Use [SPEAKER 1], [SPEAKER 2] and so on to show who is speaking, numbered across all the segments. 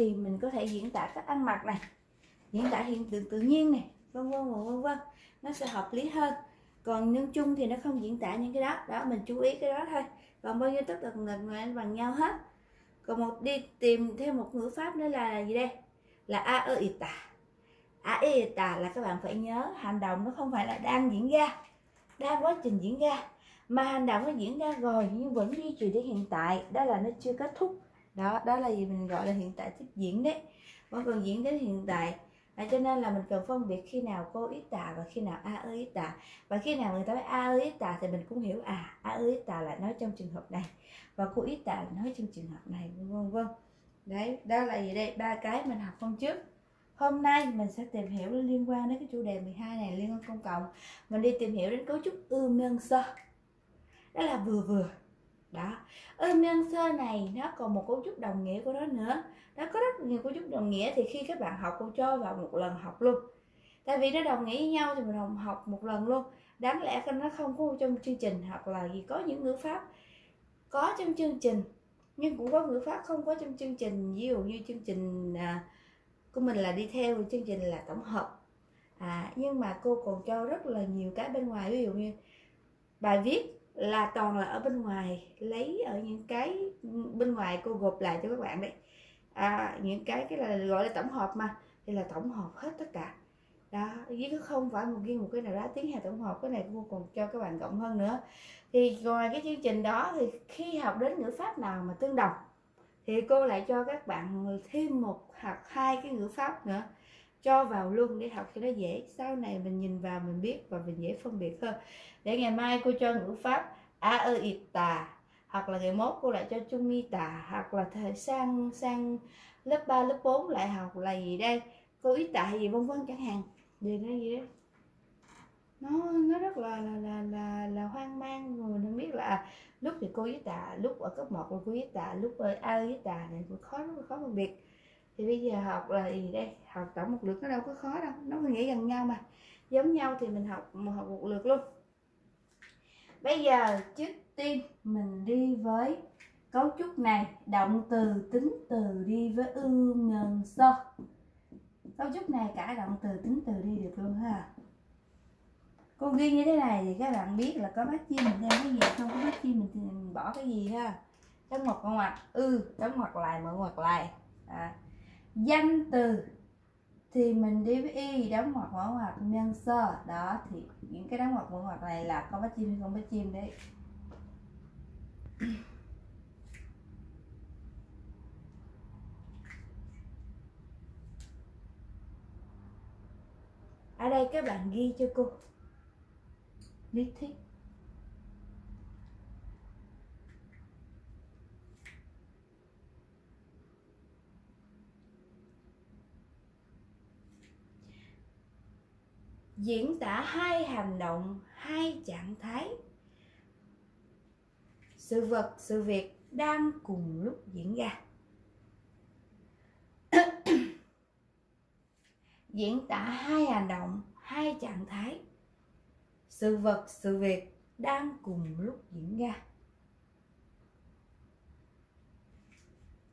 [SPEAKER 1] thì mình có thể diễn tả cách ăn mặc này diễn tả hiện tượng tự nhiên này vân vân và vân vân. Nó sẽ hợp lý hơn. Còn nhân chung thì nó không diễn tả những cái đó. Đó mình chú ý cái đó thôi. Còn bao nhiêu tất tật ngực anh bằng nhau hết. Còn một đi tìm thêm một ngữ pháp nữa là, là gì đây? Là a ơ ị tả a ơ ị tả là các bạn phải nhớ hành động nó không phải là đang diễn ra đang quá trình diễn ra. Mà hành động nó diễn ra rồi nhưng vẫn duy trì đến hiện tại. Đó là nó chưa kết thúc đó đó là gì mình gọi là hiện tại tiếp diễn đấy. Vẫn còn diễn đến hiện tại. À, cho nên là mình cần phân biệt khi nào cô ý tà và khi nào a ơi ý tà. Và khi nào người ta nói a ơi ý tà thì mình cũng hiểu à a ơi ý tà là nói trong trường hợp này và cô ý tà là nói trong trường hợp này vân vân. Đấy đó là gì đây? Ba cái mình học hôm trước. Hôm nay mình sẽ tìm hiểu liên quan đến cái chủ đề 12 này liên quan công cộng. Mình đi tìm hiểu đến cấu trúc ươm nhân sơ. Đó là vừa vừa đó. Ươm nhân sơ này nó còn một cấu trúc đồng nghĩa của nó nữa. Nó có rất nhiều cấu trúc đồng nghĩa thì khi các bạn học cô cho vào một lần học luôn. Tại vì nó đồng nghĩa với nhau thì mình học một lần luôn. Đáng lẽ nó không có trong chương trình hoặc là gì có những ngữ pháp có trong chương trình nhưng cũng có ngữ pháp không có trong chương trình. Ví dụ như chương trình à, của mình là đi theo chương trình là tổng hợp. À, nhưng mà cô còn cho rất là nhiều cái bên ngoài. Ví dụ như bài viết là toàn là ở bên ngoài lấy ở những cái bên ngoài cô gộp lại cho các bạn đấy à, những cái cái là gọi là tổng hợp mà thì là tổng hợp hết tất cả. Đó chứ không phải một riêng một cái nào đó tiếng hay tổng hợp cái này cô còn cho các bạn rộng hơn nữa. Thì ngoài cái chương trình đó thì khi học đến ngữ pháp nào mà tương đồng thì cô lại cho các bạn thêm một hoặc hai cái ngữ pháp nữa cho vào luôn để học cho nó dễ. Sau này mình nhìn vào mình biết và mình dễ phân biệt hơn. Để ngày mai cô cho ngữ pháp a ơ ịt tà hoặc là ngày mốt cô lại cho chung mi tà hoặc là thời sang sang lớp 3, lớp 4 lại học là gì đây? Cô ít tà gì vân vân chẳng hạn. Gì nó gì đó. Nó nó rất là là là là, là hoang mang. Rồi mình không biết là à, lúc thì cô ý tà lúc ở cấp 1 là cô ý tà lúc ở a ý tà này cũng khó rất là khó phân biệt. Thì bây giờ học là gì đây? Học tổng một lượt nó đâu có khó đâu, nó nghĩa gần nhau mà. Giống nhau thì mình học một học một lượt luôn. Bây giờ trước tiên mình đi với cấu trúc này, động từ, tính từ đi với ư, ngần, so. Cấu trúc này cả động từ, tính từ đi được luôn ha. Cô ghi như thế này thì các bạn biết là có bát chim mình thêm cái gì, không có bát chim mình thì mình bỏ cái gì ha. Đóng ngoặc ngoặc, ư, đóng ngoặc lại, mở ngoặc lại. À. danh từ thì mình đi với y đóng ngoặc mở ngoặc nhân sơ đó thì những cái đóng ngoặc mở ngoặc này là có bát chim hay không bát chim đấy. Ở đây các bạn ghi cho cô. Lý thuyết diễn tả hai hành động, hai trạng thái. Sự vật, sự việc đang cùng lúc diễn ra. Diễn tả hai hành động, hai trạng thái. Sự vật, sự việc đang cùng lúc diễn ra.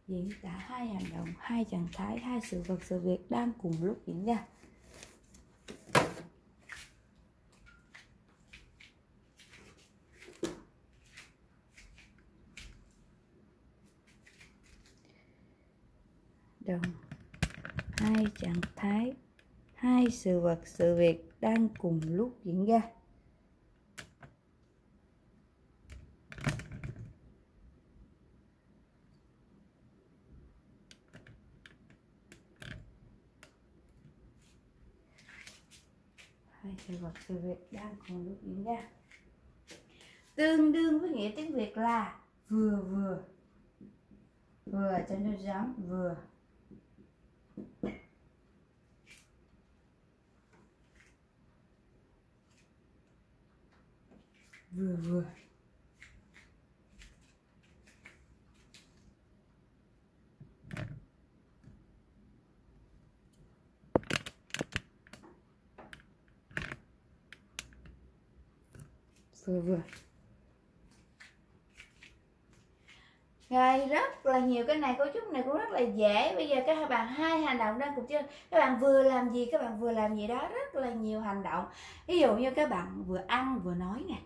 [SPEAKER 1] Diễn tả hai hành động, hai trạng thái, hai sự vật, sự việc đang cùng lúc diễn ra đồng hai trạng thái hai sự vật, sự việc đang cùng lúc diễn ra. Hai sự vật, sự việc đang cùng lúc diễn ra. Tương đương với nghĩa tiếng việt là vừa vừa. Vừa cho nó giống vừa. Vừa vừa. Vừa vừa. Rồi rất là nhiều cái này, cấu trúc này cũng rất là dễ. Bây giờ các bạn, hai hành động đang cùng chơi. Các bạn vừa làm gì, các bạn vừa làm gì đó, rất là nhiều hành động. Ví dụ như các bạn vừa ăn, vừa nói nè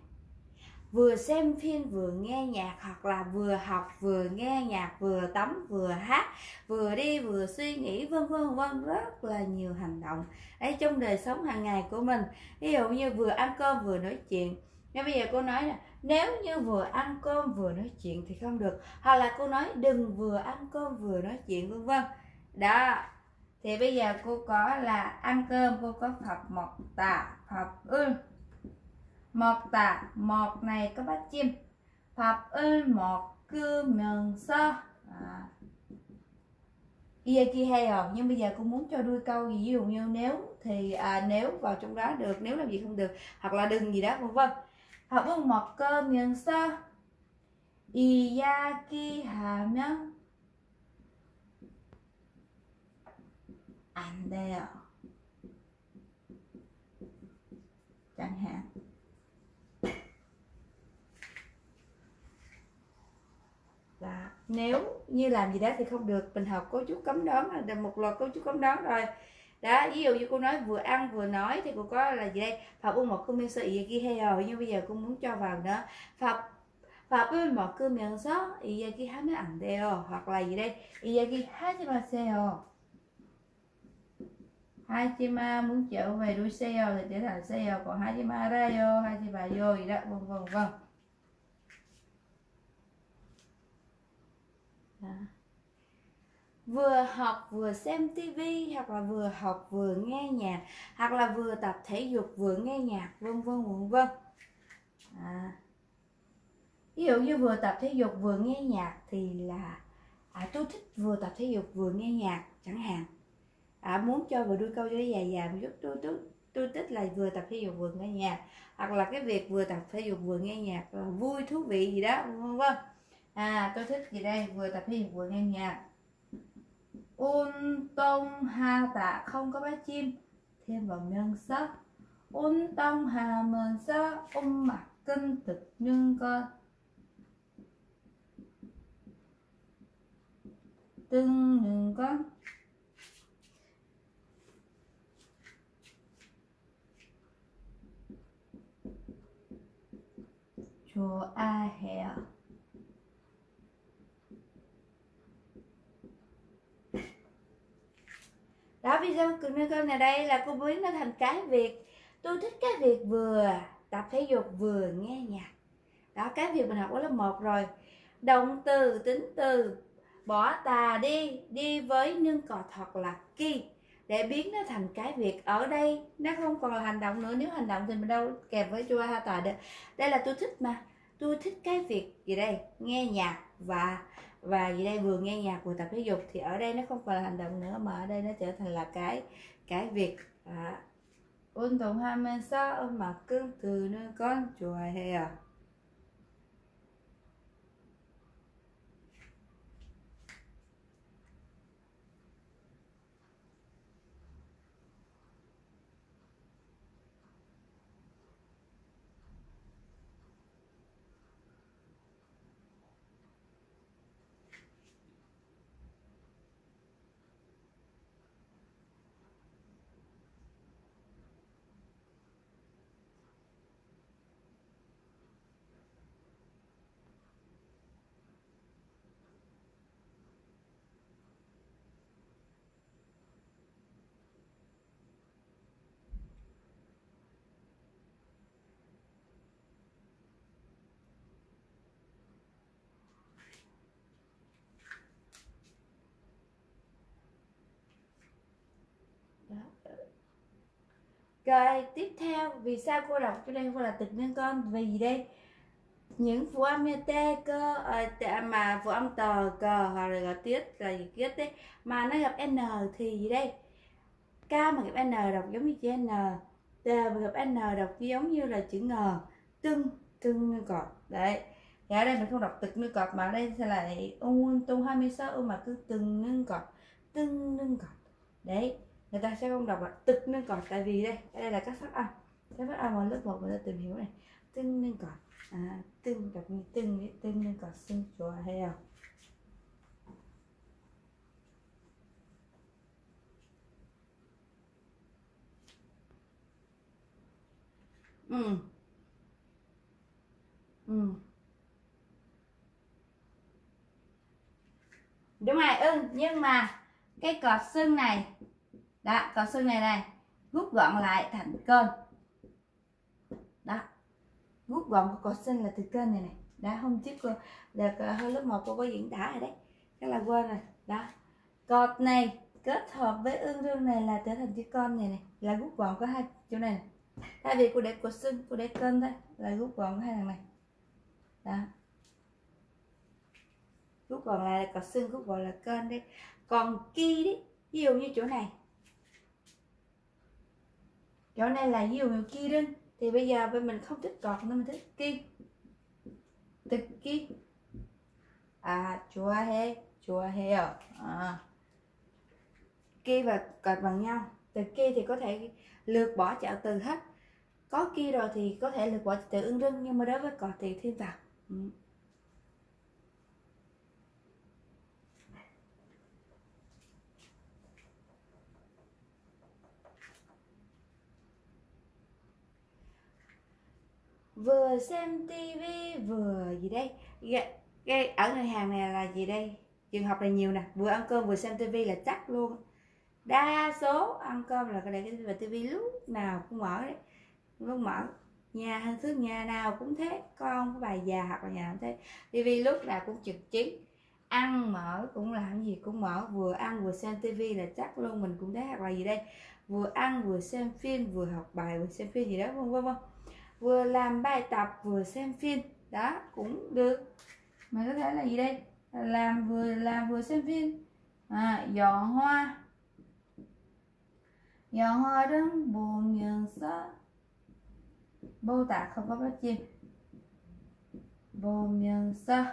[SPEAKER 1] vừa xem phim, vừa nghe nhạc, hoặc là vừa học, vừa nghe nhạc, vừa tắm, vừa hát, vừa đi, vừa suy nghĩ, vân vân vân, rất là nhiều hành động. Ấy trong đời sống hàng ngày của mình. Ví dụ như vừa ăn cơm, vừa nói chuyện. Nếu bây giờ cô nói là, nếu như vừa ăn cơm, vừa nói chuyện thì không được. Hoặc là cô nói, đừng vừa ăn cơm, vừa nói chuyện, vân vân. Đó. Thì bây giờ cô có là ăn cơm, cô có học một tạ học ư một tạ một này có bắt chim phập ư một cư mường sơ à. kia hay rồi nhưng bây giờ cô muốn cho đuôi câu gì ví dụ như nếu thì à, nếu vào trong đó được nếu làm gì không được hoặc là đừng gì đó vân vân 밥은 먹으면서 이야기하면 안 돼요. chẳng hạn nếu như làm gì đó thì không được. Mình học cấu trúc cấm đoán là một loạt cô chú cấm đoán rồi. Đó, ví dụ như cô nói vừa ăn vừa nói thì cô có là gì đây? Phạt u một cơm miên sơ ý ghi hay rồi nhưng bây giờ cô muốn cho vào nữa. Phạt phạt với một cơm miên sơ ý ghi hai mươi ảnh đều, hoặc là gì đây? Ý ghi hai chim ba xe hai chim ma muốn trở về đuôi xe thì trở thành xe còn hai chim ma ra vô hai chim bà vô gì đó, vân vân vân. Đó vừa học vừa xem tivi hoặc là vừa học vừa nghe nhạc hoặc là vừa tập thể dục vừa nghe nhạc vân vân vân vân. À. ví dụ như vừa tập thể dục vừa nghe nhạc thì là à, tôi thích vừa tập thể dục vừa nghe nhạc chẳng hạn. À, muốn cho vừa đuôi câu cho nó dài dài một chút tôi tôi tôi thích là vừa tập thể dục vừa nghe nhạc hoặc là cái việc vừa tập thể dục vừa nghe nhạc là vui thú vị gì đó vân vân à tôi thích gì đây, vừa tập hình, vừa nghe nhạc. Un tông hà tạ không có bát chim, thêm vào nhân sắc un tông hà mờn sa um mặt kinh thực nhân cơ tương nhân cơ chùa a hẹo 요. đó cực này đây là cô biến nó thành cái việc tôi thích cái việc vừa tập thể dục vừa nghe nhạc. Đó, cái việc mình học ở lớp 1 rồi. Động từ, tính từ, bỏ tà đi đi với nâng cò thật là ki để biến nó thành cái việc ở đây, nó không còn là hành động nữa. Nếu hành động thì mình đâu kèm với chua ha tà được. Đây là tôi thích mà. Tôi thích cái việc gì đây? Nghe nhạc và và gì đây vừa nghe nhạc vừa tập thể dục thì ở đây nó không còn là hành động nữa mà ở đây nó trở thành là cái cái việc à, 운동하면서 음악 듣는 건 좋아해요. Rồi tiếp theo vì sao cô đọc cho đây cô là tịch nên con? Vì gì đây? Những phụ âm như t cơ à, mà phụ âm tờ cờ hoặc là gọi tiết là gì tiết đấy mà nó gặp n thì gì đây? K mà gặp n đọc giống như chữ n t mà gặp n đọc giống như là chữ ngờ tưng tưng như cọt đấy. Thì ở đây mình không đọc tực như cọt mà ở đây sẽ là un tu hai mươi sáu mà cứ từng nâng cọt tưng nâng cọt đấy người ta sẽ không đọc là tức nâng cọt tại vì đây đây là các phát âm. Các phát âm ở lớp 1 người ta tìm hiểu này. Tưng nâng cọt à, tưng đọc như tưng tưng nâng cọt xưng chùa heo ừ. Ừ. Đúng rồi ừ nhưng mà cái cọt xương này đó còn xương này này rút gọn lại thành cơn. Đó rút gọn của cột xương là từ kênh này này. Đã hôm trước cô được hơn hơi lớp 1 cô có diễn tả rồi đấy cái là quên rồi. Đó cột này kết hợp với ương rương này là trở thành chiếc con này này là rút gọn có hai chỗ này, này. thay vì cô để cột xương cô để kênh thôi là rút gọn hai thằng này. Đó. Rút gọn lại là cột xương rút gọn là kênh đấy. Còn kia đấy ví dụ như chỗ này chỗ này là ví dụ như ki đinh thì bây giờ bên mình không thích cọt nên mình thích ki thích ki. À chùa he chùa he à. Ki và cọt bằng nhau. Từ kia thì có thể lược bỏ chạo từ hết. Có kia rồi thì có thể lược bỏ từ ưng rưng, nhưng mà đối với cọt thì thêm vào ừ. Vừa xem tivi, vừa gì đây cái ở ngân hàng này là gì đây? Trường học là nhiều nè, vừa ăn cơm vừa xem tivi là chắc luôn. Đa số ăn cơm là cái này cái tivi lúc nào cũng mở đấy. Lúc mở, nhà, hình thức nhà nào cũng thế con của bà già hoặc là nhà cũng thế. Tivi lúc nào cũng trực chiến ăn mở cũng làm gì cũng mở, vừa ăn vừa xem tivi là chắc luôn, mình cũng thấy hoặc là gì đây. Vừa ăn vừa xem phim, vừa học bài, vừa xem phim gì đó, vân vân vân vừa làm bài tập vừa xem phim. Đó cũng được. Mà có thể là gì đây? Làm vừa làm vừa xem phim. À, dọn hoa. Dọn hoa đứng buồn nhường xó. Bô tả không có bắt chim. Buồn nhường xó.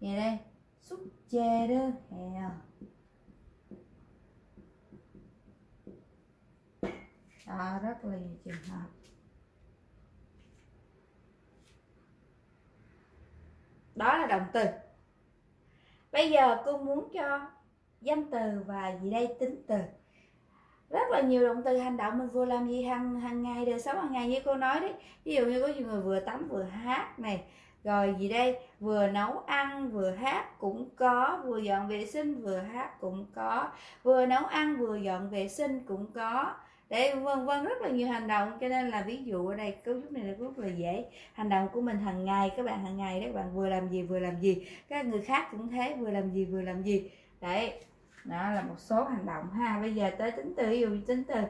[SPEAKER 1] Vậy đây? Xúc chè đơn hè. Đó rất là nhiều trường hợp. Đó là động từ. Bây giờ cô muốn cho danh từ và gì đây tính từ. Rất là nhiều động từ hành động mình vừa làm gì hàng hàng ngày, đời sống hàng ngày như cô nói đấy. Ví dụ như có nhiều người vừa tắm vừa hát này, rồi gì đây, vừa nấu ăn, vừa hát cũng có, vừa dọn vệ sinh, vừa hát cũng có, vừa nấu ăn, vừa dọn vệ sinh cũng có để vân vân, rất là nhiều hành động. Cho nên là ví dụ ở đây, cấu trúc này là rất là dễ. Hành động của mình hàng ngày, các bạn hàng ngày đấy bạn vừa làm gì, vừa làm gì. Các người khác cũng thế, vừa làm gì, vừa làm gì. Đấy, đó là một số hành động ha. Bây giờ tới tính từ, ví dụ tính từ,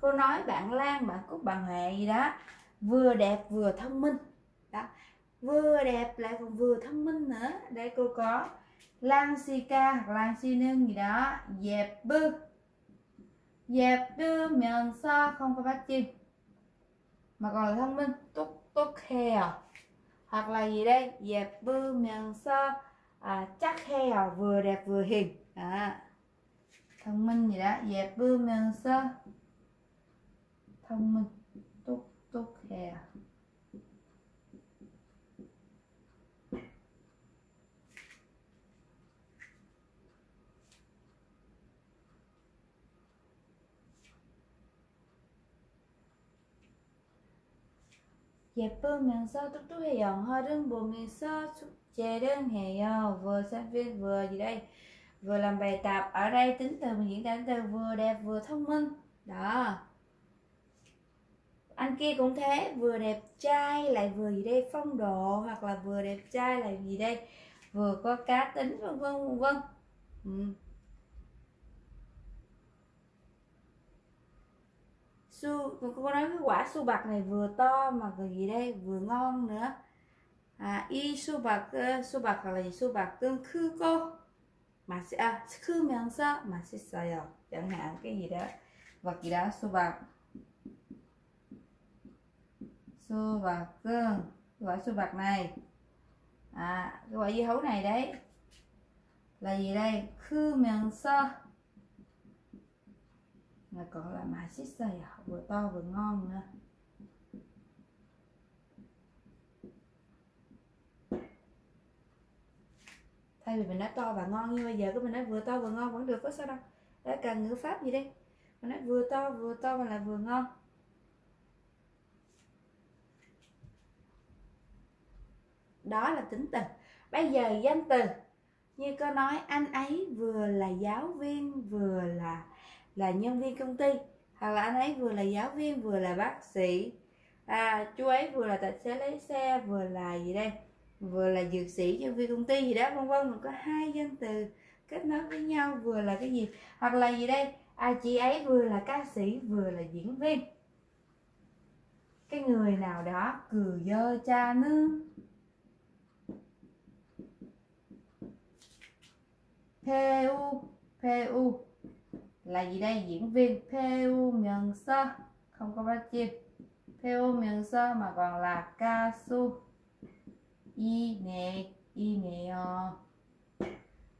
[SPEAKER 1] cô nói bạn lan, bạn cúc, bạn huệ gì đó, vừa đẹp vừa thông minh. Đó, vừa đẹp lại còn vừa thông minh nữa. Đây cô có lan si ca hoặc lan si nương gì đó, dẹp bư dẹp đưa miệng xa không có bắt chim. Mà còn là thông minh túc túc heo à? hoặc là gì đây? Dẹp bư miệng xa à, chắc heo à? vừa đẹp vừa hiền à, thông minh gì đó. Dẹp bư miệng xa thông minh túc túc heo à? 예쁘면서 똑똑해요. 영화를 보면서 숙제를 해요. vừa xem phim vừa gì đây? Vừa làm bài tập. Ở đây tính từ mình diễn tả từ vừa đẹp vừa thông minh. Đó. Anh kia cũng thế, vừa đẹp trai lại vừa gì đây phong độ hoặc là vừa đẹp trai lại gì đây? Vừa có cá tính vân vân vân vân. Ừ. su cô nói cái quả su bạc này vừa to mà cái gì đây? Vừa ngon nữa. À y su bạc su bạc là gì? Su bạc tương khư cô. Mà sẽ à khư miếng sao mà sẽ sao chẳng hạn cái gì đó. Vật gì đó, su bạc. Su bạc cương quả su bạc này. À cái quả dưa hấu này đấy. Là gì đây? Khư miếng sao là còn là má xít dày à, vừa to vừa ngon nữa. Thay vì mình nói to và ngon như bây giờ cái mình nói vừa to vừa ngon vẫn được có sao đâu. Đã cần ngữ pháp gì đây? Mình nói vừa to vừa to mà là vừa ngon. Đó là tính tình bây giờ danh từ. Như cô nói, anh ấy vừa là giáo viên, vừa là là nhân viên công ty, hoặc là anh ấy vừa là giáo viên, vừa là bác sĩ. À chú ấy vừa là tài xế lấy xe, vừa là gì đây? Vừa là dược sĩ, nhân viên công ty gì đó, vân vân. Mình có hai danh từ kết nối với nhau, vừa là cái gì? Hoặc là gì đây? À chị ấy vừa là ca sĩ, vừa là diễn viên. Cái người nào đó cười dơ cha nương. PU PU là gì đây? Diễn viên PU miệng sơ không có bắt chim PU miệng sơ mà còn là ca su. Y nè y nè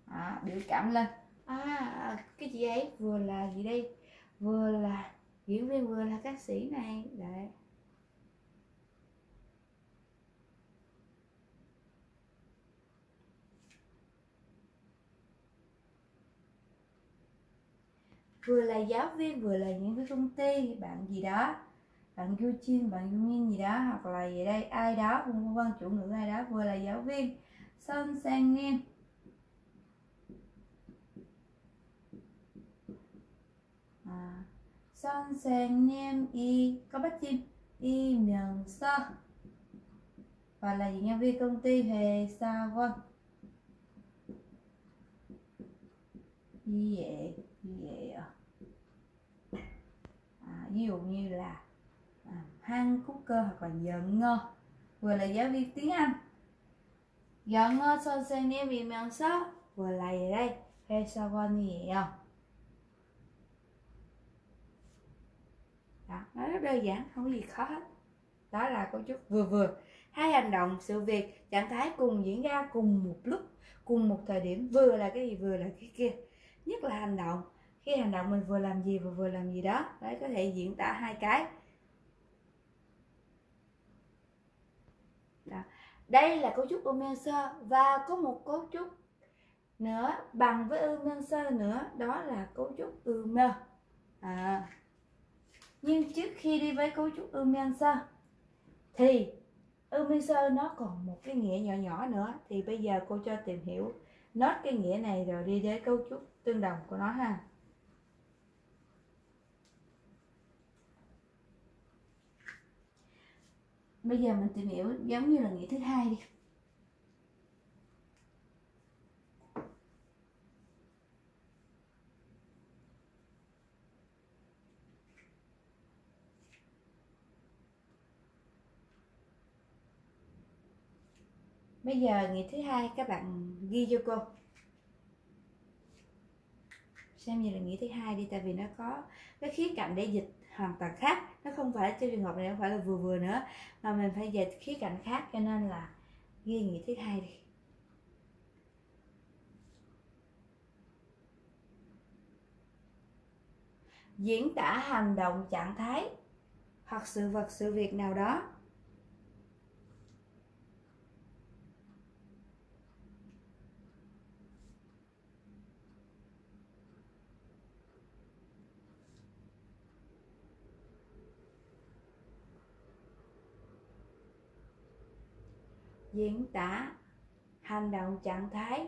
[SPEAKER 1] à, biểu cảm lên. À cái chị ấy vừa là gì đây? Vừa là diễn viên vừa là ca sĩ này. Đấy. Vừa là giáo viên vừa là những cái công ty bạn gì đó bạn du chiên bạn du nhiên gì đó hoặc là gì đây ai đó vân vân chủ ngữ ai đó vừa là giáo viên. Son sang nghiêm à, son sang nghiêm y có bắt chim? Y miền sơ. Và là nhân viên công ty hề sa vân. Y vậy y vậy à? ví dụ như là à, hang cúc cơ hoặc là giận ngơ vừa là giáo viên tiếng anh. Giận ngơ so sánh nè vì miệng sơ vừa là gì đây? Hay sao con gì không? Đó nó rất đơn giản không có gì khó hết. Đó là cấu trúc vừa vừa. Hai hành động sự việc trạng thái cùng diễn ra cùng một lúc cùng một thời điểm vừa là cái gì vừa là cái kia. Nhất là hành động cái hành động mình vừa làm gì và vừa làm gì đó. Đấy, có thể diễn tả hai cái. Đó. đây là cấu trúc ưu sơ và có một cấu trúc nữa bằng với ưu sơ nữa, đó là cấu trúc ưu mơ à. nhưng trước khi đi với cấu trúc ưu sơ thì ưu sơ nó còn một cái nghĩa nhỏ nhỏ nữa. Thì bây giờ cô cho tìm hiểu nốt cái nghĩa này rồi đi đến cấu trúc tương đồng của nó ha. Bây giờ mình tìm hiểu giống như là nghĩa thứ hai đi. Bây giờ nghĩa thứ hai các bạn ghi cho cô. Xem như là nghĩa thứ hai đi, Tại vì nó có cái khía cạnh để dịch hoàn toàn khác. Nó không phải trong trường hợp này, không phải là vừa vừa nữa, mà mình phải dịch khía cạnh khác, cho nên là ghi nghĩa thứ hai đi. Diễn tả hành động trạng thái hoặc sự vật, sự việc nào đó. Diễn tả hành động trạng thái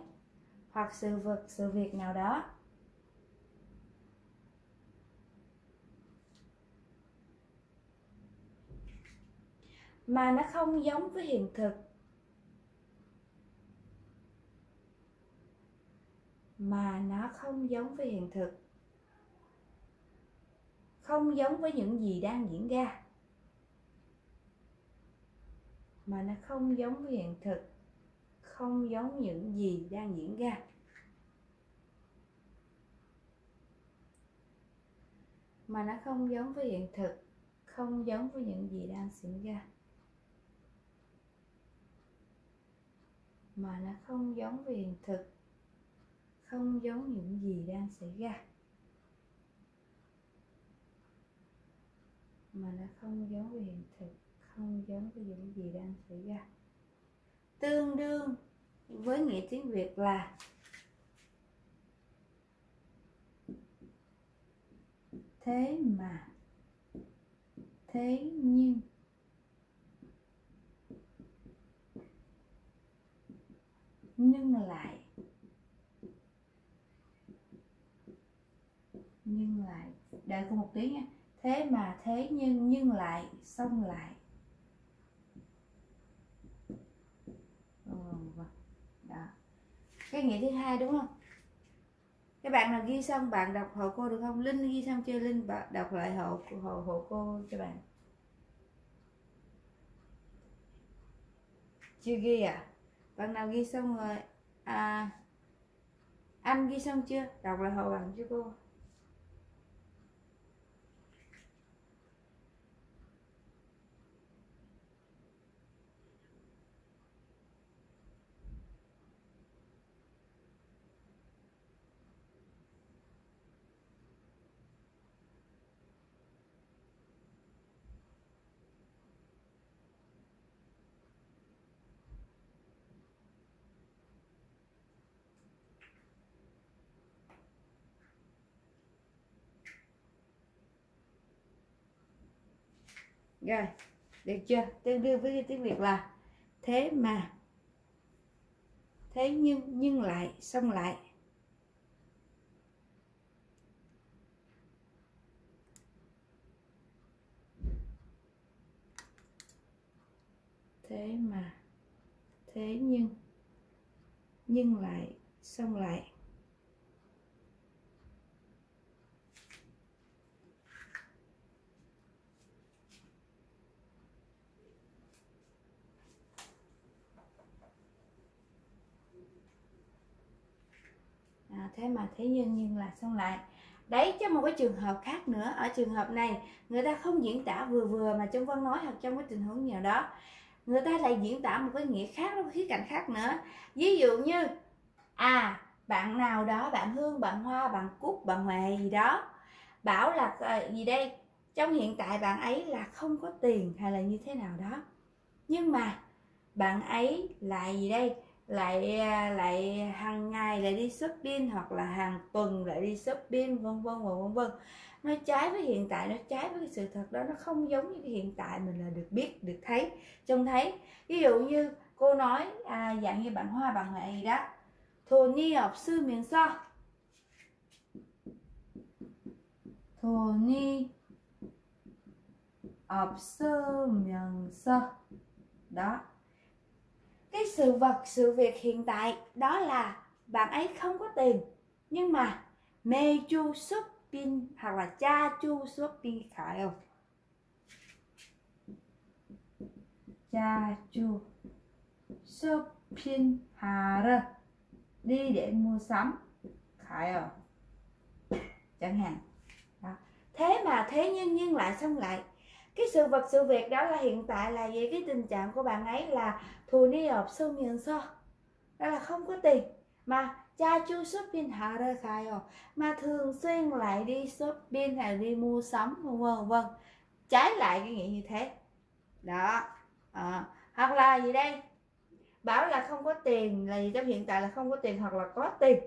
[SPEAKER 1] hoặc sự vật, sự việc nào đó. Mà nó không giống với hiện thực. Mà nó không giống với hiện thực. Không giống với những gì đang diễn ra mà nó không giống với hiện thực, không giống những gì đang diễn ra. Mà nó không giống với hiện thực, không giống với những gì đang diễn ra. Mà nó không giống với hiện thực, không giống những gì đang xảy ra. Mà nó không giống với hiện thực không giống với những gì đang xảy ra. Tương đương với nghĩa tiếng việt là thế mà, thế nhưng. Nhưng lại nhưng lại, đợi cô một tí nha. Thế mà, thế nhưng nhưng lại, xong lại đó cái nghĩa thứ hai, đúng không? Các bạn nào ghi xong bạn đọc hộ cô được không? Linh ghi xong chưa? Linh đọc lại hộ hộ hộ cô cho bạn. Chưa ghi à? Bạn nào ghi xong rồi? À anh ghi xong chưa? Đọc lại hộ bạn cho cô. Rồi, được chưa? Tương đương với tiếng việt là, thế mà, thế nhưng nhưng lại, xong lại. Thế mà, thế nhưng nhưng lại, xong lại. À, thế mà thế nhưng nhưng là xong lại. Đấy cho một cái trường hợp khác nữa. Ở trường hợp này người ta không diễn tả vừa vừa mà trong văn nói hoặc trong cái tình huống nào đó. Người ta lại diễn tả một cái nghĩa khác một khía cạnh khác nữa. Ví dụ như à bạn nào đó bạn hương bạn hoa bạn cúc bạn huệ gì đó bảo là à, gì đây? Trong hiện tại bạn ấy là không có tiền hay là như thế nào đó. Nhưng mà bạn ấy lại gì đây? Lại à, lại hàng ngày lại đi shopping hoặc là hàng tuần lại đi shopping vân vân và vân vân. Nó trái với hiện tại nó trái với cái sự thật đó nó không giống như cái hiện tại mình là được biết được thấy trông thấy. Ví dụ như cô nói à, dạng như bạn hoa bạn huệ gì đó thổ ni học sư miền so. Thổ ni học sư miền so. Đó cái sự vật sự việc hiện tại đó là bạn ấy không có tiền. Nhưng mà mê chu shopping hoặc là cha chu shopping phải không? Cha chu shopping hà đi để mua sắm. Phải không? Chẳng hạn. Đó. thế mà thế nhưng nhưng lại xong lại. Cái sự vật sự việc đó là hiện tại là gì cái tình trạng của bạn ấy là thù ni học sâu miệng so đó là không có tiền mà cha chu shopping hạ ra khai rồi mà thường xuyên lại đi shopping hay đi mua sắm vân vân vân trái lại cái nghĩa như thế đó à, hoặc là gì đây bảo là không có tiền là gì trong hiện tại là không có tiền hoặc là có tiền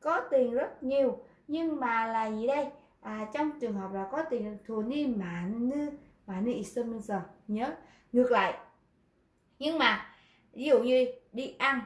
[SPEAKER 1] có tiền rất nhiều nhưng mà là gì đây à, trong trường hợp là có tiền thù ni mạn như 많이 있으면서 nhớ ngược lại nhưng mà ví dụ như đi ăn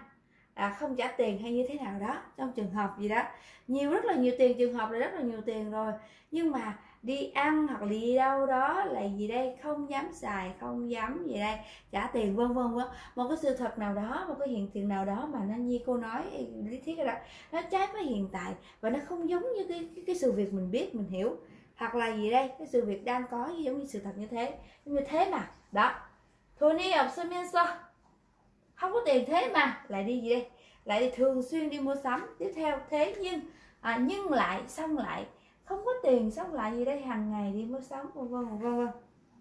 [SPEAKER 1] à, không trả tiền hay như thế nào đó trong trường hợp gì đó. Nhiều rất là nhiều tiền trường hợp là rất là nhiều tiền rồi. Nhưng mà đi ăn hoặc là đi đâu đó là gì đây? Không dám xài không dám gì đây trả tiền vân vân vân. Một cái sự thật nào đó một cái hiện tượng nào đó mà nó như cô nói lý thuyết đó nó trái với hiện tại và nó không giống như cái cái, cái sự việc mình biết mình hiểu. Hoặc là gì đây? Cái sự việc đang có giống như sự thật như thế. Giống như thế mà. Đó. Thôi đi học sinh không có tiền thế mà. Lại đi gì đây? Lại đi thường xuyên đi mua sắm. Tiếp theo thế nhưng à, nhưng lại xong lại. Không có tiền xong lại gì đây? Hàng ngày đi mua sắm vân vân vân vân.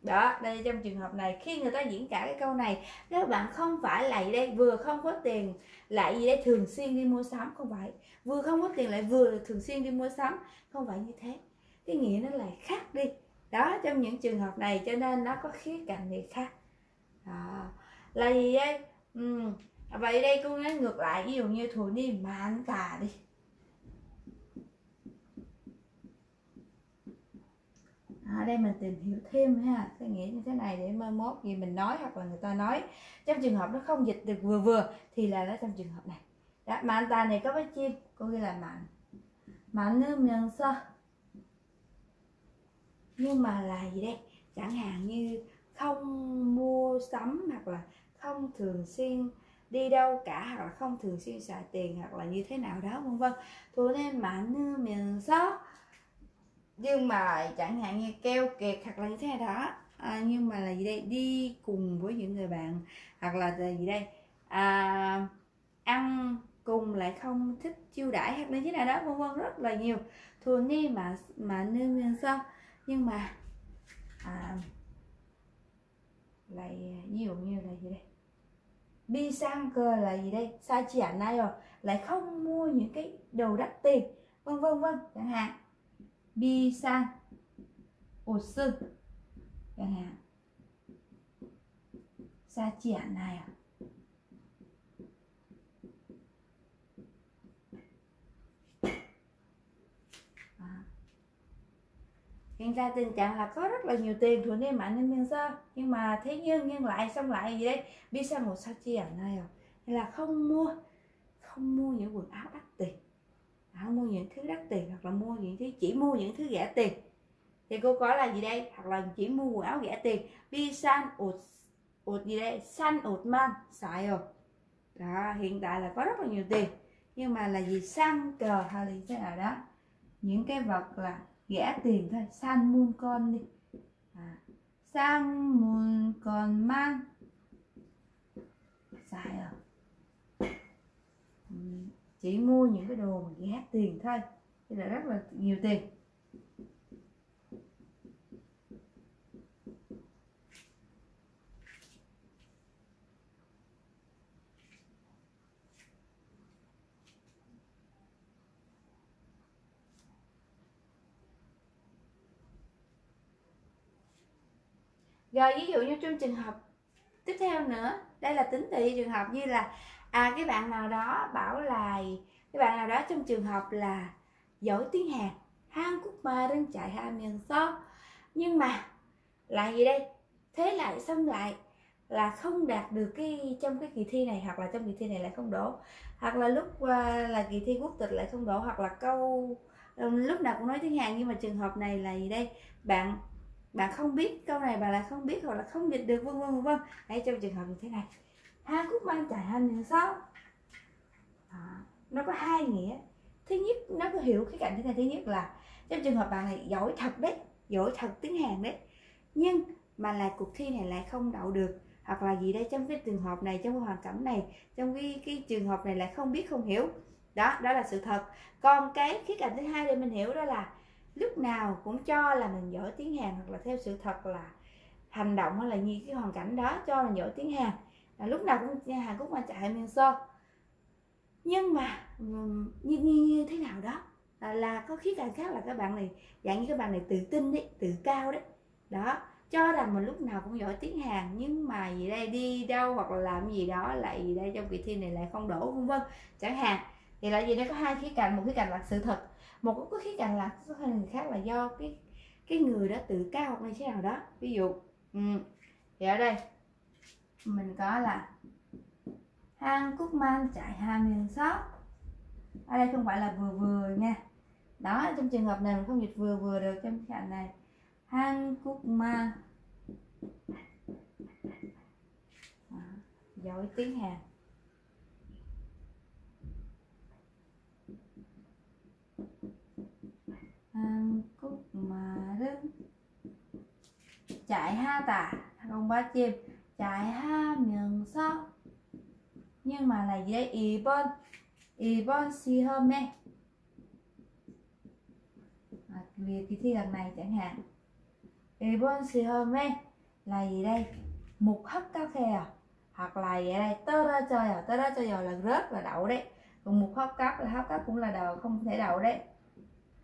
[SPEAKER 1] Đó đây trong trường hợp này. Khi người ta diễn cả cái câu này các bạn không phải lại đây? Vừa không có tiền lại gì đây? Thường xuyên đi mua sắm. Không phải. Vừa không có tiền lại vừa thường xuyên đi mua sắm. Không phải như thế. Cái nghĩa nó lại khác đi. Đó trong những trường hợp này cho nên nó có khía cạnh gì khác. Đó. là gì đây? Ừ. À, vậy đây cô nói ngược lại ví dụ như thủ đi mãn cả đi. Ở à, đây mình tìm hiểu thêm ha. Cái nghĩa như thế này để mai mốt gì mình nói hoặc là người ta nói. Trong trường hợp nó không dịch được vừa vừa thì là nó trong trường hợp này. Đó, mà anh ta này có với chim cô ghi là mạnh mạnh nước miền sơ nhưng mà là gì đây? Chẳng hạn như không mua sắm hoặc là không thường xuyên đi đâu cả hoặc là không thường xuyên xài tiền hoặc là như thế nào đó vân vân. Thôi nên mà như mình sót nhưng mà chẳng hạn như keo kiệt hoặc là như thế nào đó. À, nhưng mà là gì đây? Đi cùng với những người bạn hoặc là gì đây? À, ăn cùng lại không thích chiêu đãi hoặc là thế nào đó vân vân rất là nhiều. Thường đi mà mà nên sao nhưng mà à, lại nhiều như là gì đây? Bi sang cơ là gì đây? Sa chỉ này rồi. Lại không mua những cái đồ đắt tiền. Vân vân vân. Chẳng hạn. Bi sang ổ sư. Chẳng hạn. Sa chỉ này à? Hiện ra tình trạng là có rất là nhiều tiền thuộc nên mạnh nên nhân sơ nhưng mà thế nhưng nhưng lại xong lại gì đấy? Biết sao một sao chi ở này rồi hay là không mua không mua những quần áo đắt tiền. Không mua những thứ đắt tiền, hoặc là mua những thứ, chỉ mua những thứ rẻ tiền. Thì cô có là gì đây? Hoặc là chỉ mua quần áo rẻ tiền. Bi san ụt ụt gì đây? San ụt man, xài rồi đó, hiện tại là có rất là nhiều tiền. Nhưng mà là gì? Sang cờ hay là thế nào đó? Những cái vật là ghẻ tiền thôi. San mun con đi. À, sang mun con mang. Sai rồi. Ừ, chỉ mua những cái đồ mà ghé tiền thôi. Thì là rất là nhiều tiền. Rồi ví dụ như trong trường hợp tiếp theo nữa đây là tính tùy trường hợp như là à cái bạn nào đó bảo là cái bạn nào đó trong trường hợp là giỏi tiếng hàn hang quốc mà đang chạy hai miền so nhưng mà là gì đây? Thế lại xong lại là không đạt được cái trong cái kỳ thi này hoặc là trong kỳ thi này lại không đổ. Hoặc là lúc uh, là kỳ thi quốc tịch lại không đổ hoặc là câu lúc nào cũng nói tiếng hàn nhưng mà trường hợp này là gì đây? Bạn bạn không biết câu này bạn lại không biết hoặc là không dịch được vân vân vân vân. Hãy trong trường hợp như thế này. Hai cúc mang chạy hành những sao? À, nó có hai nghĩa. Thứ nhất nó có hiểu cái cạnh thế này. Thứ nhất là trong trường hợp bạn này giỏi thật đấy giỏi thật tiếng hàn đấy nhưng mà là cuộc thi này lại không đậu được. Hoặc là gì đây trong cái trường hợp này trong cái hoàn cảnh này trong cái cái trường hợp này lại không biết không hiểu. Đó đó là sự thật. Còn cái khía cạnh thứ hai để mình hiểu đó là lúc nào cũng cho là mình giỏi tiếng Hàn hoặc là theo sự thật là hành động hay là như cái hoàn cảnh đó cho là giỏi tiếng Hàn. Là lúc nào cũng Hàn Quốc mà chạy miền sơ nhưng mà như, như, như thế nào đó là, là có khía cạnh khác là các bạn này dạng như các bạn này tự tin đấy tự cao đấy. Đó cho rằng mình lúc nào cũng giỏi tiếng Hàn nhưng mà gì đây đi đâu hoặc là làm gì đó lại gì đây trong kỳ thi này lại không đổ vân vân. Chẳng hạn thì là gì đây? Có hai khía cạnh một khía cạnh là sự thật một cái khía cạnh là có hình người khác là do cái cái người đó tự cao hoặc thế nào đó. Ví dụ ừ. thì ở đây, mình có là hang cúc man chạy hai miền sót ở đây không phải là vừa vừa nha. Đó, trong trường hợp này mình không dịch vừa vừa được trong cạnh này. Hang cúc man giỏi tiếng hàn. Cúc mà rưng chạy ha tà con ba chim chạy ha miệng sao nhưng mà là gì đây 이번 이번 시험에 à, vì kỳ thi lần này chẳng hạn 이번 시험에 là gì đây một hấp cà phê à hoặc là gì đây 떨어져요 떨어져요 là rớt là đậu đấy còn một hấp cấp là hấp cấp cũng là đầu không thể đậu đấy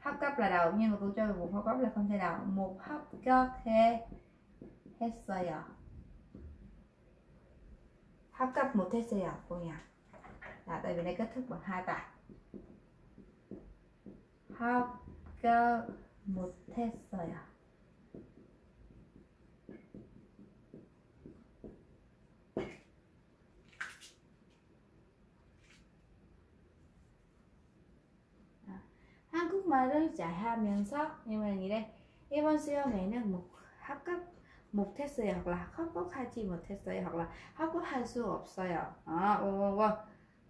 [SPEAKER 1] hấp cấp là đầu nhưng mà cô cho một hấp cấp là không thể đầu một hấp cấp he 했어요 hấp cấp một 했어요 cô nhỉ là tại vì đây kết thúc bằng hai tả hấp cấp một 했어요 너를 잘하면서 nhưng mà gì đây 이번 시험에는 뭐 합격 못했어요 hoặc là 합격하지 못했어요 hoặc là 합격할 수 없어요 à, vâng, vâng.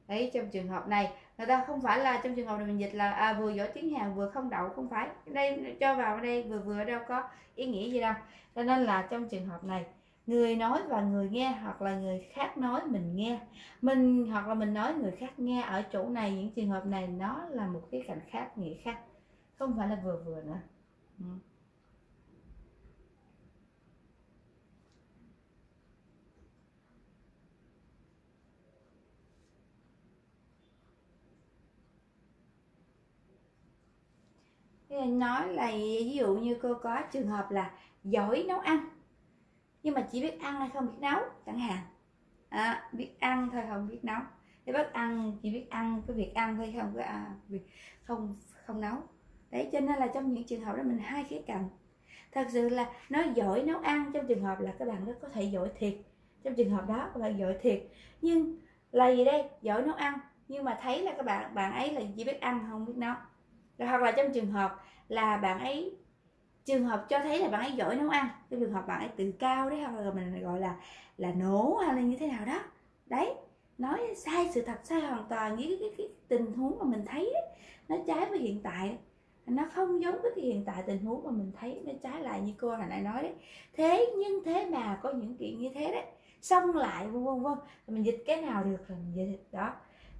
[SPEAKER 1] đấy trong trường hợp này người ta không phải là trong trường hợp này mình dịch là à, vừa giỏi tiếng Hàn vừa không đậu không phải đây cho vào đây vừa vừa đâu có ý nghĩa gì đâu cho nên là trong trường hợp này người nói và người nghe hoặc là người khác nói mình nghe mình hoặc là mình nói người khác nghe ở chỗ này những trường hợp này nó là một cái cảnh khác nghĩa khác không phải là vừa vừa nữa. Ừ. nói là ví dụ như cô có trường hợp là giỏi nấu ăn nhưng mà chỉ biết ăn hay không biết nấu chẳng hạn. À, biết ăn thôi không biết nấu. Thì bác ăn chỉ biết ăn cái việc ăn thôi không có à, việc không không nấu đấy cho nên là trong những trường hợp đó mình hai khía cạnh. Thật sự là nói giỏi nấu ăn trong trường hợp là các bạn rất có thể giỏi thiệt. Trong trường hợp đó các bạn giỏi thiệt. Nhưng là gì đây? Giỏi nấu ăn. Nhưng mà thấy là các bạn bạn ấy là chỉ biết ăn không biết nấu. Rồi hoặc là trong trường hợp là bạn ấy trường hợp cho thấy là bạn ấy giỏi nấu ăn trong trường hợp bạn ấy tự cao đấy hoặc là mình gọi là là nổ hay là như thế nào đó. Đấy nói sai sự thật sai hoàn toàn với cái, cái, cái tình huống mà mình thấy ấy, nó trái với hiện tại nó không giống với cái hiện tại tình huống mà mình thấy, nó trái lại như cô hồi nãy nói đấy. Thế nhưng thế mà có những chuyện như thế đấy. Xong lại, vân vân vân mình dịch cái nào được là mình dịch. Đó.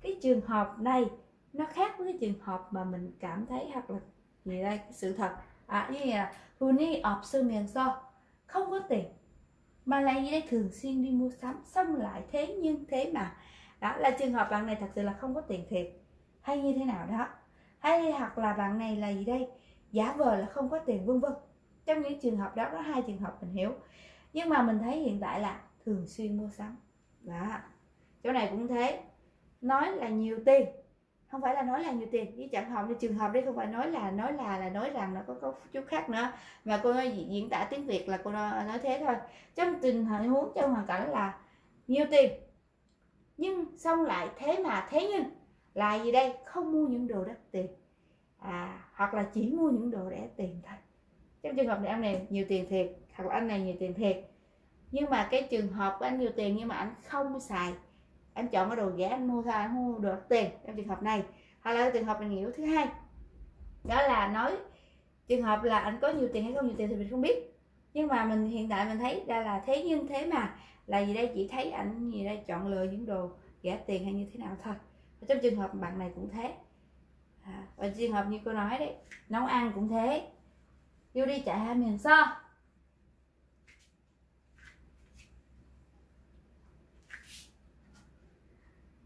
[SPEAKER 1] Cái trường hợp này, nó khác với cái trường hợp mà mình cảm thấy hoặc là gì đây sự thật. À như là Huni option miền so không có tiền. Mà lại gì đây, thường xuyên đi mua sắm. Xong lại thế nhưng thế mà. Đó, là trường hợp bạn này thật sự là không có tiền thiệt. Hay như thế nào đó? Hay hoặc là bạn này là gì đây? Giả vờ là không có tiền, vân vân. Trong những trường hợp đó, có hai trường hợp mình hiểu. Nhưng mà mình thấy hiện tại là thường xuyên mua sắm. Đó. Chỗ này cũng thế. Nói là nhiều tiền. Không phải là nói là nhiều tiền. Với chẳng hạn như trường hợp đây không phải nói là nói là là nói rằng nó có có chút khác nữa. Mà cô nói diễn tả tiếng việt là cô nói thế thôi. Trong tình huống trong hoàn cảnh là nhiều tiền. Nhưng xong lại thế mà thế nhưng là gì đây? Không mua những đồ đắt tiền. À hoặc là chỉ mua những đồ rẻ tiền thôi. Trong trường hợp này em này nhiều tiền thiệt, hoặc là anh này nhiều tiền thiệt. Nhưng mà cái trường hợp của anh nhiều tiền nhưng mà anh không xài, anh chọn cái đồ rẻ anh mua thôi, anh mua đồ đắt tiền trong trường hợp này. Hoặc là trường hợp này hiểu thứ hai. Đó là nói trường hợp là anh có nhiều tiền hay không nhiều tiền thì mình không biết. Nhưng mà mình hiện tại mình thấy ra là thế nhưng thế mà. Là gì đây? Chỉ thấy ảnh gì đây? Chọn lựa những đồ rẻ tiền hay như thế nào thôi trong trường hợp bạn này cũng thế. À, và trường hợp như cô nói đấy nấu ăn cũng thế. Vô đi chạy hai miền so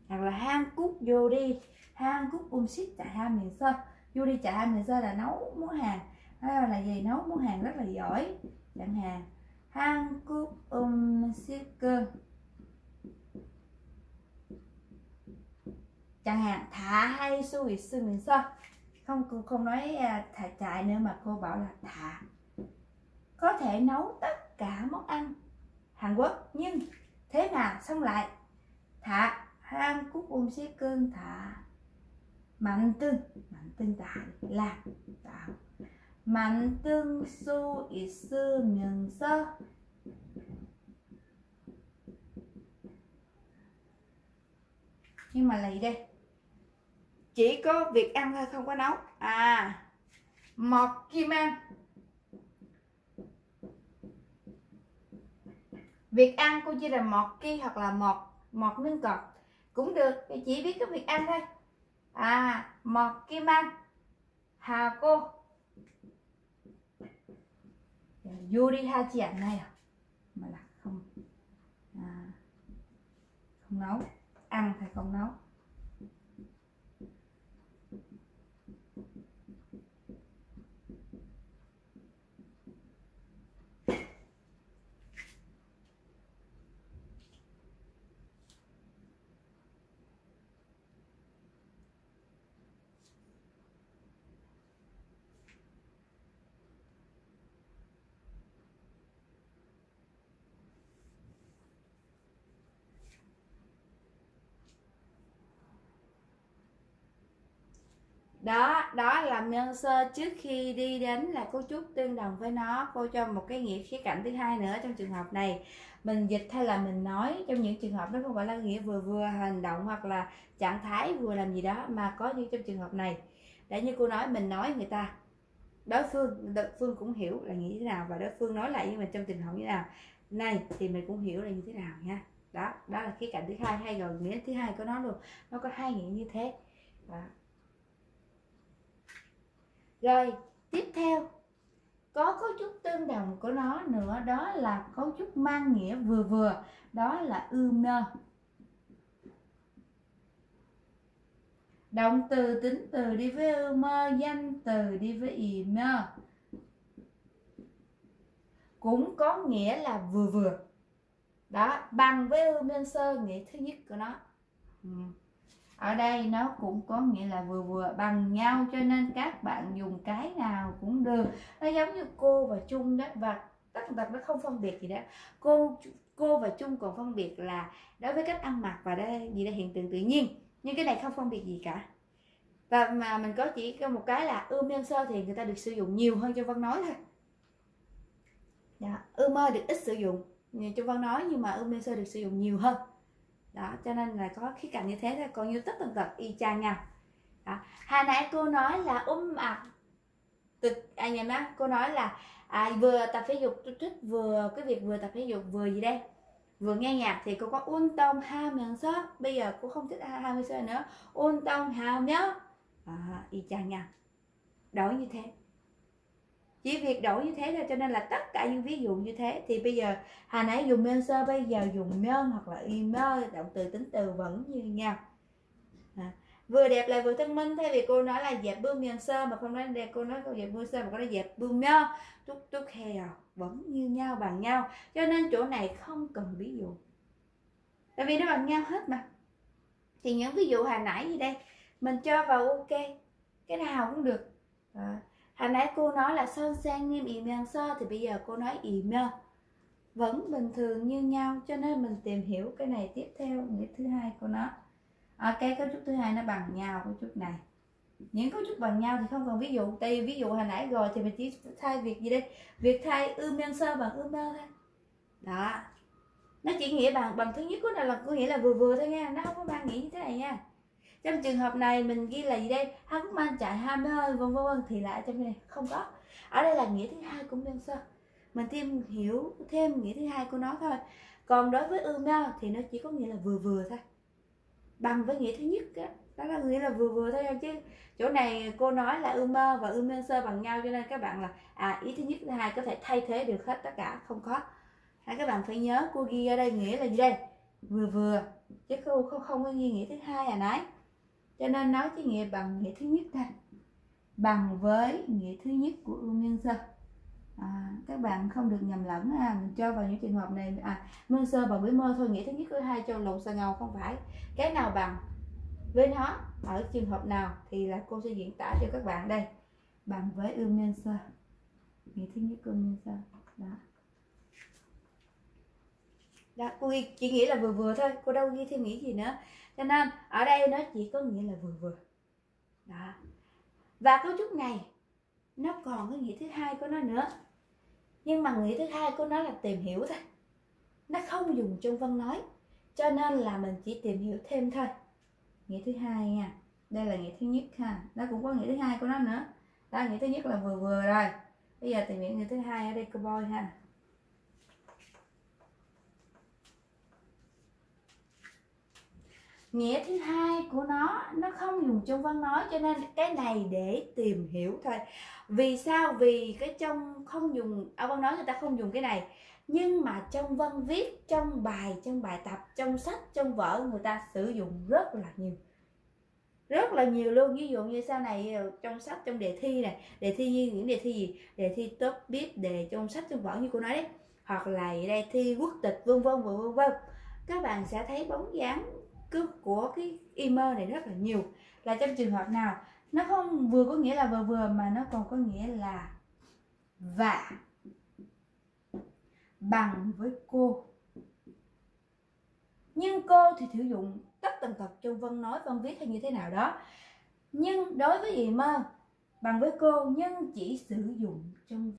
[SPEAKER 1] hoặc là hang cút vô đi hang cút um xít chạy hai miền sơ vô đi chạy hai miền sơ là nấu món hàng. Hay là gì nấu món hàng rất là giỏi chẳng hạn. Hang cút um xít cơ. chẳng hạn, thả hay su sư mình so không cô không nói à, thả chạy nữa mà cô bảo là thả. Có thể nấu tất cả món ăn Hàn Quốc, nhưng thế nào xong lại? Thả hang cúc ôm xí cơn thả. Mạnh tương mạnh tương tả là tạo mạnh tương su ít sư miệng sơ. Nhưng mà lấy đây chỉ có việc ăn thôi không có nấu. À mọt kim ăn. Việc ăn cô chỉ là mọt ki hoặc là mọt mọt nương cọt cũng được thì chỉ biết cái việc ăn thôi. À mọt kim ăn. Hà cô. Yuri hachi ăn này à? Mà là không. À, không nấu. Ăn thì không nấu. Đó đó là nhân sơ trước khi đi đến là cấu trúc tương đồng với nó. Cô cho một cái nghĩa khía cạnh thứ hai nữa trong trường hợp này. Mình dịch hay là mình nói, trong những trường hợp đó không phải là nghĩa vừa vừa hành động hoặc là trạng thái vừa làm gì đó, mà có như trong trường hợp này. Để như cô nói, mình nói người ta, đối phương đối phương cũng hiểu là nghĩ thế nào và đối phương nói lại với mình trong tình huống như thế nào. Này, thì mình cũng hiểu là như thế nào nha. Đó đó là khía cạnh thứ hai, hay rồi nghĩa thứ hai của nó luôn. Nó có hai nghĩa như thế. Đó rồi, tiếp theo. Có cấu trúc tương đồng của nó nữa, đó là cấu trúc mang nghĩa vừa vừa, đó là ư mơ. Động từ tính từ đi với ư mơ, danh từ đi với ì mơ. Cũng có nghĩa là vừa vừa. Đó, bằng với ư mơ sơ nghĩa thứ nhất của nó. Ừ ở đây nó cũng có nghĩa là vừa vừa bằng nhau cho nên các bạn dùng cái nào cũng được. Nó giống như cô và chung đó và tất tật nó không phân biệt gì đó. Cô cô và chung còn phân biệt là đối với cách ăn mặc và đây gì là hiện tượng tự nhiên. Nhưng cái này không phân biệt gì cả. Và mà mình có chỉ có một cái là ươm nhân sơ thì người ta được sử dụng nhiều hơn trong văn nói thôi. Dạ, ươm mơ được ít sử dụng trong văn nói nhưng mà ươm nhân sơ được sử dụng nhiều hơn đó cho nên là có khía cạnh như thế thôi. Còn như tất tần tật y chang nhau đó. hồi nãy cô nói là um ạc từ à, anh em á cô nói là à, vừa tập thể dục tôi thích vừa cái việc vừa tập thể dục vừa gì đây? Vừa nghe nhạc thì cô có un tông hai miếng sớt bây giờ cô không thích hai mươi sớt nữa. Un tông hai miếng. À, y chang nhau đó như thế chỉ việc đổi như thế thôi cho nên là tất cả những ví dụ như thế. Thì bây giờ hồi nãy dùng men sơ bây giờ dùng nhân hoặc là email động từ tính từ vẫn như nhau. À, vừa đẹp lại vừa thông minh thay vì cô nói là dẹp bươm men sơ mà không nói đẹp cô nói cô dẹp bươm sơ mà cô nói dẹp bươm meo túc túc heo vẫn như nhau bằng nhau. Cho nên chỗ này không cần ví dụ. Tại vì nó bằng nhau hết mà. Thì những ví dụ hồi nãy gì đây? Mình cho vào ok cái nào cũng được. À, hồi nãy cô nói là son sang nghiêm email sơ thì bây giờ cô nói email vẫn bình thường như nhau cho nên mình tìm hiểu cái này tiếp theo nghĩa thứ hai của nó. À, cái cấu trúc thứ hai nó bằng nhau cấu trúc này. Những cấu trúc bằng nhau thì không cần ví dụ tại vì ví dụ hồi nãy rồi thì mình chỉ thay việc gì đây? Việc thay email sơ bằng email thôi. Đó. Nó chỉ nghĩa bằng bằng thứ nhất của nó là có nghĩa là vừa vừa thôi nha nó không có mang nghĩa như thế này nha trong trường hợp này mình ghi là gì đây? Hắn mang chạy hai mươi hơi vân vân thì lại trong này. Không có. Ở đây là nghĩa thứ hai của đơn sơ. Mình thêm hiểu thêm nghĩa thứ hai của nó thôi. Còn đối với ưu thì nó chỉ có nghĩa là vừa vừa thôi. Bằng với nghĩa thứ nhất đó, đó là nghĩa là vừa vừa thôi chứ. Chỗ này cô nói là ưu mơ và ưu mơ sơ bằng nhau cho nên các bạn là à ý thứ nhất thứ hai có thể thay thế được hết tất cả. Không có. Hay các bạn phải nhớ cô ghi ở đây nghĩa là gì đây? Vừa vừa. Chứ không không không có ghi nghĩa thứ hai à nãy cho nên nói chữ nghĩa bằng nghĩa thứ nhất thôi bằng với nghĩa thứ nhất của ưu nguyên sơ. À, các bạn không được nhầm lẫn ha. Mình cho vào những trường hợp này. À nguyên sơ bằng với mơ thôi. Nghĩa thứ nhất thứ hai cho lộn xà ngầu không phải. Cái nào bằng với nó ở trường hợp nào thì là cô sẽ diễn tả cho các bạn đây. Bằng với ưu nguyên sơ. Nghĩa thứ nhất của nguyên sơ. Đó đó cô ghi chỉ nghĩ là vừa vừa thôi. Cô đâu ghi thêm nghĩ gì nữa. Cho nên, ở đây nó chỉ có nghĩa là vừa vừa. Đó. Và cấu trúc này, nó còn cái nghĩa thứ hai của nó nữa. Nhưng mà nghĩa thứ hai của nó là tìm hiểu thôi. Nó không dùng trong văn nói. Cho nên là mình chỉ tìm hiểu thêm thôi. Nghĩa thứ hai nha. Đây là nghĩa thứ nhất ha. Nó cũng có nghĩa thứ hai của nó nữa. Đó, nghĩa thứ nhất là vừa vừa rồi. Bây giờ tìm hiểu nghĩa thứ hai ở đây, cô boy ha. Nghĩa thứ hai của nó nó không dùng trong văn nói, cho nên cái này để tìm hiểu thôi. Vì sao? Vì cái trong không dùng, ở văn nói người ta không dùng cái này. Nhưng mà trong văn viết, trong bài trong bài tập, trong sách, trong vở người ta sử dụng rất là nhiều. Rất là nhiều luôn. Ví dụ như sau này ờ, trong sách, trong đề thi này, đề thi như những đề thi gì, đề thi top biết đề trong sách, trong vở như cô nói đấy, hoặc là đề thi quốc tịch vân vân vân vân. Các bạn sẽ thấy bóng dáng của cái email này rất là nhiều. Là trong trường hợp nào, nó không vừa có nghĩa là vừa vừa mà nó còn có nghĩa là và, bằng với cô. Nhưng cô thì sử dụng tất tần tật trong văn nói, văn viết hay như thế nào đó. Nhưng đối với email, bằng với cô, nhưng chỉ sử dụng trong